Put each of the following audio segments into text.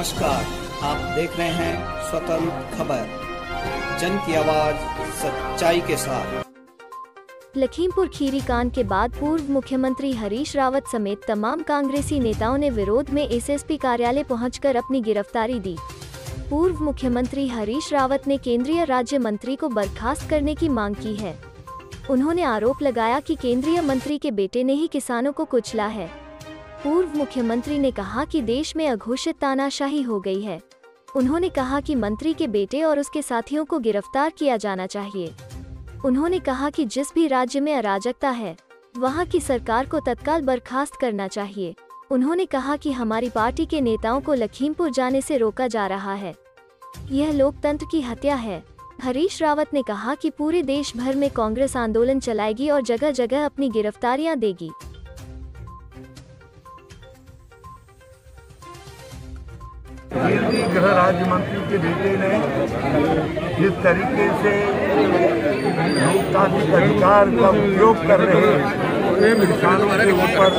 नमस्कार, आप देख रहे हैं स्वतंत्र खबर। जन की आवाज़ सच्चाई के साथ। लखीमपुर खीरी कांड के बाद पूर्व मुख्यमंत्री हरीश रावत समेत तमाम कांग्रेसी नेताओं ने विरोध में एसएसपी कार्यालय पहुंचकर अपनी गिरफ्तारी दी। पूर्व मुख्यमंत्री हरीश रावत ने केंद्रीय राज्य मंत्री को बर्खास्त करने की मांग की है। उन्होंने आरोप लगाया कि केंद्रीय मंत्री के बेटे ने ही किसानों को कुचला है। पूर्व मुख्यमंत्री ने कहा कि देश में अघोषित तानाशाही हो गई है। उन्होंने कहा कि मंत्री के बेटे और उसके साथियों को गिरफ़्तार किया जाना चाहिए। उन्होंने कहा कि जिस भी राज्य में अराजकता है, वहाँ की सरकार को तत्काल बर्खास्त करना चाहिए। उन्होंने कहा कि हमारी पार्टी के नेताओं को लखीमपुर जाने से रोका जा रहा है। यह लोकतंत्र की हत्या है। हरीश रावत ने कहा कि पूरे देश भर में कांग्रेस आंदोलन चलाएगी और जगह जगह अपनी गिरफ्तारियाँ देगी। केंद्रीय गृह राज्य मंत्री के बेटे ने जिस तरीके से लोकतांत्रिक अधिकार का उपयोग कर रहे किसानों के ऊपर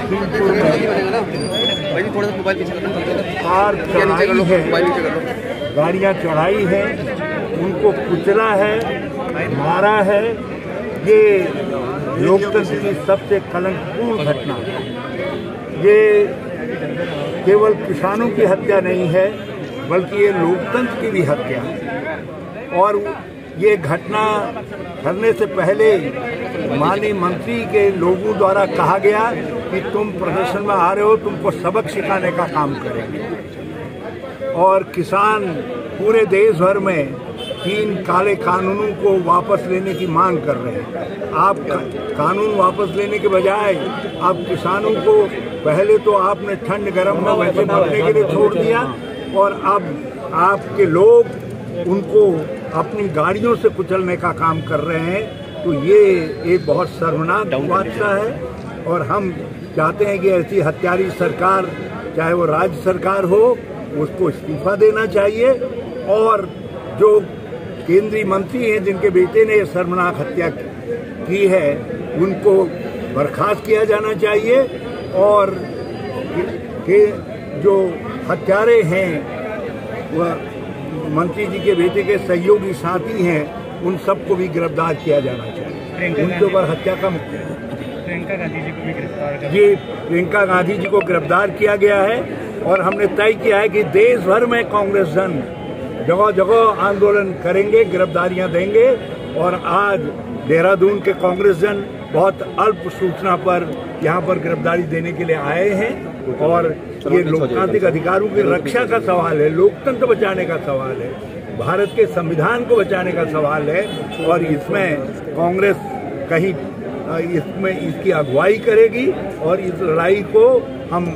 लखीमपुर में कार चढ़ाई है। गाड़ियाँ चढ़ाई है। उनको कुचला है। मारा है। ये लोकतंत्र की सबसे कलंकपूर्ण घटना ये केवल किसानों की हत्या नहीं है, बल्कि ये लोकतंत्र की भी हत्या। है और ये घटना करने से पहले माननीय मंत्री के लोगों द्वारा कहा गया कि तुम प्रदर्शन में आ रहे हो, तुमको सबक सिखाने का काम करेंगे। और किसान पूरे देश भर में तीन काले कानूनों को वापस लेने की मांग कर रहे हैं। आप कानून वापस लेने के बजाय आप किसानों को पहले तो आपने ठंड गर्म में वैसे मरने के लिए छोड़ दिया और अब आपके लोग उनको अपनी गाड़ियों से कुचलने का काम कर रहे हैं। तो ये एक बहुत शर्मनाक बादशाह है और हम चाहते हैं कि ऐसी हत्यारी सरकार चाहे वो राज्य सरकार हो उसको इस्तीफा देना चाहिए। और जो केंद्रीय मंत्री हैं जिनके बेटे ने शर्मनाक हत्या की है उनको बर्खास्त किया जाना चाहिए। और के जो हत्यारे हैं वह मंत्री जी के बेटे के सहयोगी साथी हैं उन सबको भी गिरफ़्तार किया जाना चाहिए। उनके ऊपर हत्या का प्रियंका गांधी जी को भी गिरफ़्तार जी प्रियंका गांधी जी को गिरफ़्तार किया गया है और हमने तय किया है कि देश भर में कांग्रेस जन जगह जगह आंदोलन करेंगे गिरफ्तारियाँ देंगे। और आज देहरादून के कांग्रेस जन बहुत अल्प सूचना पर यहाँ पर गिरफ्तारी देने के लिए आए हैं और ये लोकतांत्रिक अधिकारों की रक्षा का सवाल है लोकतंत्र बचाने का सवाल है भारत के संविधान को बचाने का सवाल है और इसमें कांग्रेस कहीं इसमें इसकी अगुवाई करेगी और इस लड़ाई को हम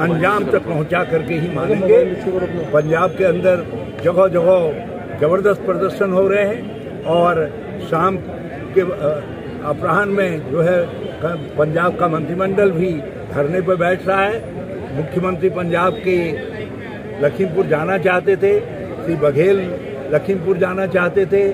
अंजाम तक पहुँचा करके ही मानेंगे। पंजाब के अंदर जगह जगह ज़बरदस्त प्रदर्शन हो रहे हैं। और शाम के अपराह्न में जो है पंजाब का मंत्रिमंडल भी धरने पर बैठ रहा है। मुख्यमंत्री पंजाब के लखीमपुर जाना चाहते थे, श्री बघेल लखीमपुर जाना चाहते थे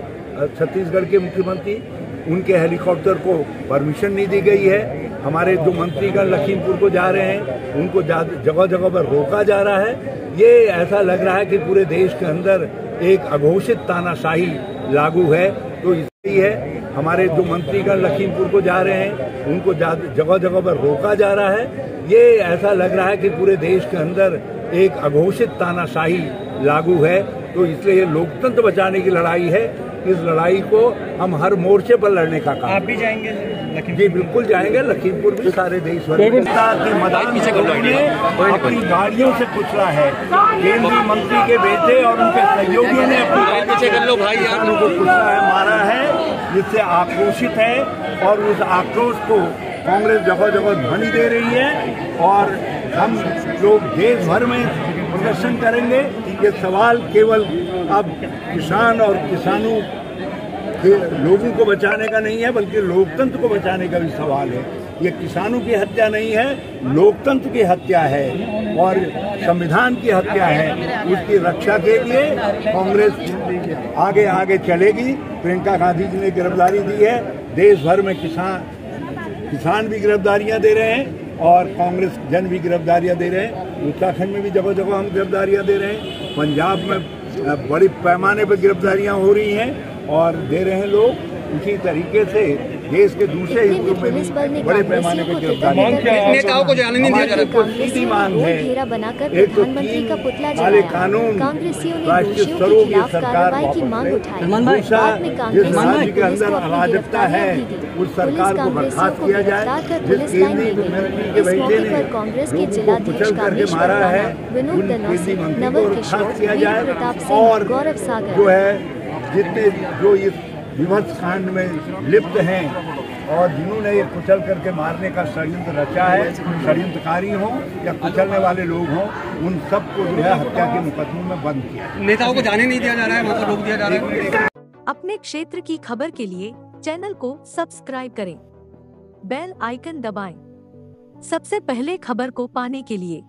छत्तीसगढ़ के मुख्यमंत्री। उनके हेलीकॉप्टर को परमिशन नहीं दी गई है। हमारे जो मंत्रीगण लखीमपुर को जा रहे हैं, उनको जगह जगह पर रोका जा रहा है। ये ऐसा लग रहा है कि पूरे देश के अंदर एक अघोषित तानाशाही लागू है तो इसलिए है, हमारे जो मंत्रीगण लखीमपुर को जा रहे हैं, उनको जगह जगह पर रोका जा रहा है। ये ऐसा लग रहा है कि पूरे देश के अंदर एक अघोषित तानाशाही लागू है तो इसलिए ये लोकतंत्र बचाने की लड़ाई है। इस लड़ाई को हम हर मोर्चे पर लड़ने का काम आप भी जाएँगे? जी बिल्कुल जाएँगे लखीमपुर भी सारे देश की मदान ने अपनी गाड़ियों से कुचला है। केंद्रीय मंत्री के बेटे और उनके सहयोगियों ने अपनी को कुचला है मारा है जिससे आक्रोशित है और उस आक्रोश को कांग्रेस जगह जगह ध्वनि दे रही है और हम लोग देश भर में प्रदर्शन करेंगे। ये सवाल केवल अब किसान और किसानों लोगों को बचाने का नहीं है, बल्कि लोकतंत्र को बचाने का भी सवाल है। ये किसानों की हत्या नहीं है, लोकतंत्र की हत्या है और संविधान की हत्या है। उसकी रक्षा के लिए कांग्रेस आगे आगे चलेगी। प्रियंका गांधी जी ने गिरफ्तारी दी है। देश भर में किसान किसान भी गिरफ्तारियाँ दे रहे हैं और कांग्रेस जन भी गिरफ्तारियाँ दे रहे हैं। उत्तराखंड में भी जगह जगह हम गिरफ्तारियाँ दे रहे हैं। पंजाब में बड़ी पैमाने पर गिरफ्तारियाँ हो रही हैं। और दे रहे हैं लोग उसी तरीके से देश के दूसरे हिस्सों में भी बड़े पैमाने पर को गिरफ्तारियाँ तितर की। नेताओं को जाने नहीं दिया जा रहा। हमारी कुछ सीधी मांग है। एक तो प्रधानमंत्री का पुतला काले कानून कांग्रेसियों राष्ट्रीय स्तरों की सरकार की मांग उठाई। दूसरा जिस राज्य के अंदर अराजकता है। उस सरकार को बर्खास्त किया जाए जिस केंद्रीय मंत्री के मौके ने पर कांग्रेस के लोगों को कुचल करके मारा है उन केंद्रीय मंत्री को बर्खास्त किया जाए प्रताप और जो है जितने जो इस विभत्स कांड में लिप्त हैं और जिन्होंने ये कुचल करके मारने का षड्यंत्र रचा है षड्यंत्रकारी हों या कुचलने वाले लोग हों उन सबको जो है हत्या के मुकदमों में बंद किया नेताओं को जाने नहीं दिया जा रहा है वहाँ पर रोक दिया जा रहा है। अपने क्षेत्र की खबर के लिए चैनल को सब्सक्राइब करें। बेल आइकन दबाएँ। सबसे पहले खबर को पाने के लिए